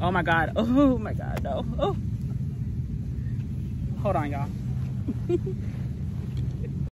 Oh my God. Oh my God, no. Oh. Hold on, y'all.